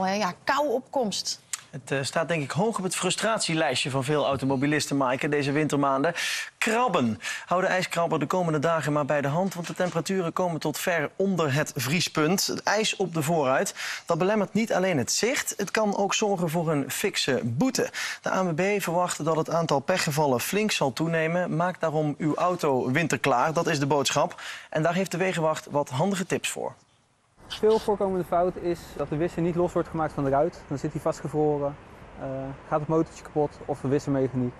ja, kouopkomst. Het uh, staat denk ik hoog op het frustratielijstje van veel automobilisten, Maaike, deze wintermaanden. Krabben. Hou de ijskrabber de komende dagen maar bij de hand, want de temperaturen komen tot ver onder het vriespunt. Het ijs op de vooruit, dat belemmert niet alleen het zicht, het kan ook zorgen voor een fikse boete. De ANWB verwacht dat het aantal pechgevallen flink zal toenemen. Maak daarom uw auto winterklaar, dat is de boodschap. En daar heeft de Wegenwacht wat handige tips voor. Veel voorkomende fout is dat de wisser niet los wordt gemaakt van de ruit. Dan zit hij vastgevroren, uh, gaat het motortje kapot of de wissermechaniek.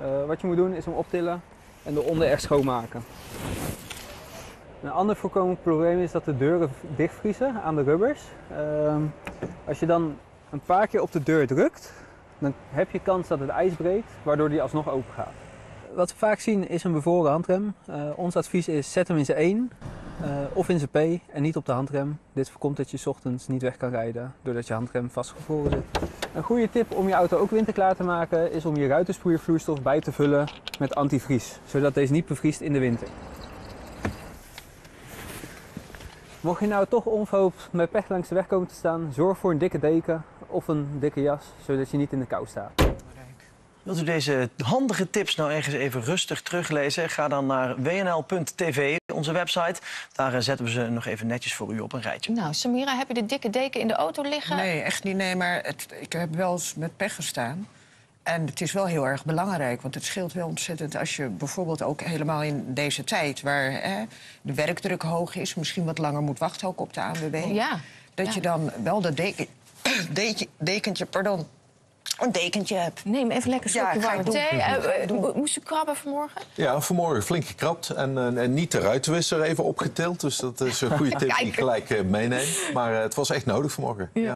Uh, wat je moet doen is hem optillen en de onder echt schoonmaken. Een ander voorkomend probleem is dat de deuren dichtvriezen aan de rubbers. Uh, als je dan een paar keer op de deur drukt, dan heb je kans dat het ijs breekt, waardoor die alsnog open gaat. Wat we vaak zien is een bevroren handrem. Uh, ons advies is zet hem in zijn 1 uh, of in zijn P en niet op de handrem. Dit voorkomt dat je ochtends niet weg kan rijden doordat je handrem vastgevroren zit. Een goede tip om je auto ook winterklaar te maken is om je ruitensproeiervloeistof bij te vullen met antivries, zodat deze niet bevriest in de winter. Mocht je nou toch onverhoopt met pech langs de weg komen te staan, zorg voor een dikke deken of een dikke jas, zodat je niet in de kou staat. Wilt u deze handige tips nou ergens even rustig teruglezen? Ga dan naar wnl.tv, onze website. Daar zetten we ze nog even netjes voor u op een rijtje. Nou, Samira, heb je de dikke deken in de auto liggen? Nee, echt niet. Nee, maar het, ik heb wel eens met pech gestaan. En het is wel heel erg belangrijk, want het scheelt wel ontzettend als je bijvoorbeeld ook helemaal in deze tijd, waar hè, de werkdruk hoog is, misschien wat langer moet wachten ook op de ANWB. Ja. Dat ja. je dan wel dat deken, dekentje, dekentje, pardon, een dekentje hebt. Neem even lekker een slokje Ja, warme thee. Uh, uh, moest u krabben vanmorgen? Ja, vanmorgen flink gekrapt en, eh, en niet de ruitenwisser even opgetild. Dus dat is een goede tip die ik gelijk eh, meeneem. Maar eh, het was echt nodig vanmorgen. Ja.